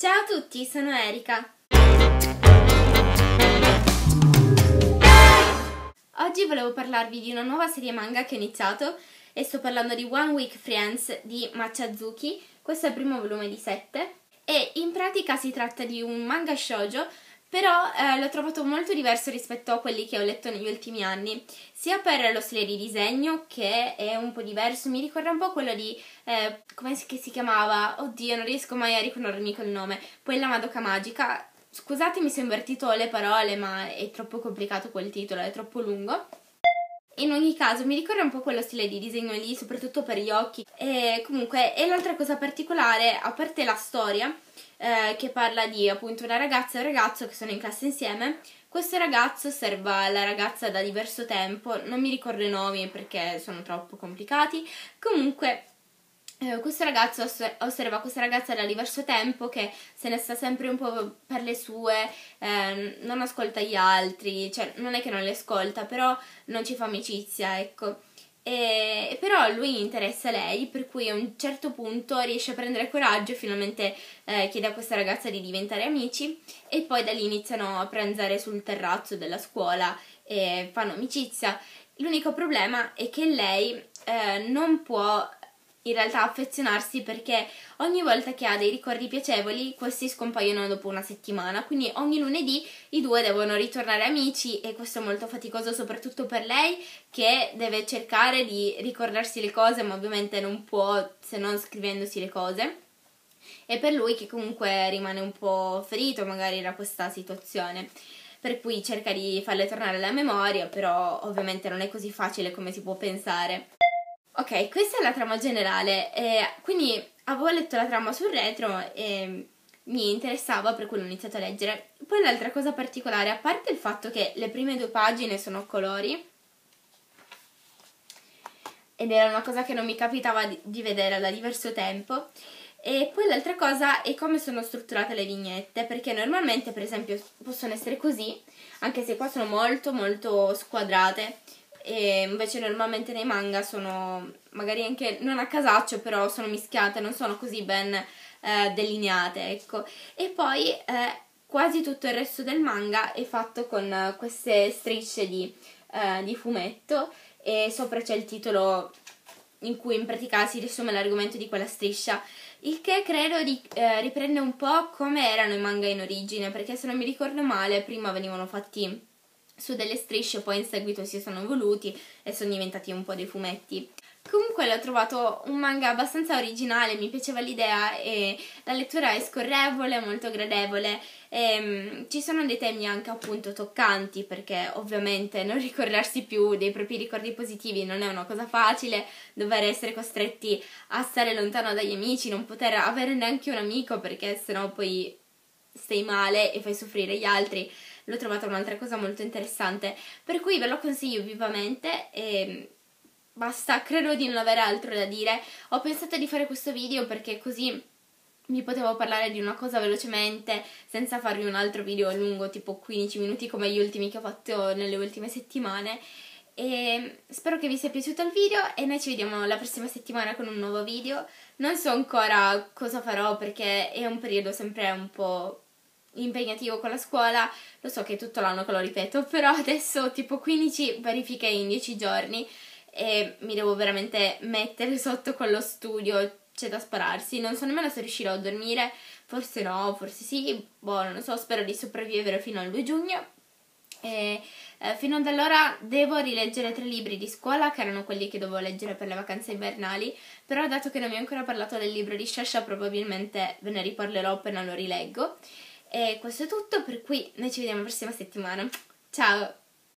Ciao a tutti, sono Erika. Oggi volevo parlarvi di una nuova serie manga che ho iniziato e sto parlando di One Week Friends di Machazuki. Questo è il primo volume di 7 e in pratica si tratta di un manga shoujo però eh, l'ho trovato molto diverso rispetto a quelli che ho letto negli ultimi anni, sia per lo stile di disegno che è un po' diverso, mi ricorda un po' quello di, eh, come si, chiamava? Oddio, non riesco mai a ricordarmi col nome, poi la Madoka Magica, scusatemi se ho invertito le parole ma è troppo complicato quel titolo, è troppo lungo. In ogni caso mi ricorda un po' quello stile di disegno lì, soprattutto per gli occhi. E comunque, e l'altra cosa particolare, a parte la storia, eh, che parla di appunto una ragazza e un ragazzo che sono in classe insieme. Questo ragazzo osserva la ragazza da diverso tempo, non mi ricordo i nomi perché sono troppo complicati. Comunque, eh, questo ragazzo osserva questa ragazza da diverso tempo che se ne sta sempre un po' per le sue, eh, non ascolta gli altri, cioè non è che non le ascolta, però non ci fa amicizia, ecco. E, però lui interessa lei, per cui a un certo punto riesce a prendere coraggio finalmente eh, chiede a questa ragazza di diventare amici e poi da lì iniziano a pranzare sul terrazzo della scuola e fanno amicizia. L'unico problema è che lei eh, non può in realtà affezionarsi perché ogni volta che ha dei ricordi piacevoli questi scompaiono dopo una settimana. Quindi ogni lunedì i due devono ritornare amici e questo è molto faticoso soprattutto per lei che deve cercare di ricordarsi le cose ma ovviamente non può se non scrivendosi le cose. E per lui che comunque rimane un po' ferito magari da questa situazione. Per cui cerca di farle tornare alla memoria però ovviamente non è così facile come si può pensare Ok, questa è la trama generale, eh, quindi avevo letto la trama sul retro e mi interessava per cui l'ho iniziato a leggere. Poi l'altra cosa particolare, a parte il fatto che le prime due pagine sono colori, ed era una cosa che non mi capitava di vedere da diverso tempo, e poi l'altra cosa è come sono strutturate le vignette, perché normalmente per esempio possono essere così, anche se qua sono molto molto squadrate e invece normalmente nei manga sono magari anche non a casaccio però sono mischiate non sono così ben eh, delineate ecco. E poi eh, quasi tutto il resto del manga è fatto con queste strisce di, eh, di fumetto e sopra c'è il titolo in cui in pratica si riassume l'argomento di quella striscia il che credo di, eh, riprende un po' come erano i manga in origine perché se non mi ricordo male prima venivano fatti su delle strisce poi in seguito si sono evoluti e sono diventati un po' dei fumetti. Comunque l'ho trovato un manga abbastanza originale, mi piaceva l'idea e la lettura è scorrevole, molto gradevole. E, um, ci sono dei temi anche appunto toccanti perché ovviamente non ricordarsi più dei propri ricordi positivi non è una cosa facile, dover essere costretti a stare lontano dagli amici, non poter avere neanche un amico perché sennò poi stai male e fai soffrire gli altri l'ho trovata un'altra cosa molto interessante, per cui ve lo consiglio vivamente e basta, credo di non avere altro da dire. Ho pensato di fare questo video perché così vi potevo parlare di una cosa velocemente senza farvi un altro video lungo tipo 15 minuti come gli ultimi che ho fatto nelle ultime settimane. E spero che vi sia piaciuto il video e noi ci vediamo la prossima settimana con un nuovo video. Non so ancora cosa farò perché è un periodo sempre un po' impegnativo con la scuola, lo so che è tutto l'anno che lo ripeto, però adesso tipo 15 verifiche in 10 giorni e mi devo veramente mettere sotto con lo studio, c'è da spararsi, non so nemmeno se riuscirò a dormire, forse no, forse sì, boh, non so, spero di sopravvivere fino al 2 giugno. E eh, fino ad allora devo rileggere tre libri di scuola che erano quelli che dovevo leggere per le vacanze invernali però dato che non mi ho ancora parlato del libro di Shasha probabilmente ve ne riparlerò appena lo rileggo e questo è tutto, per cui noi ci vediamo la prossima settimana. Ciao!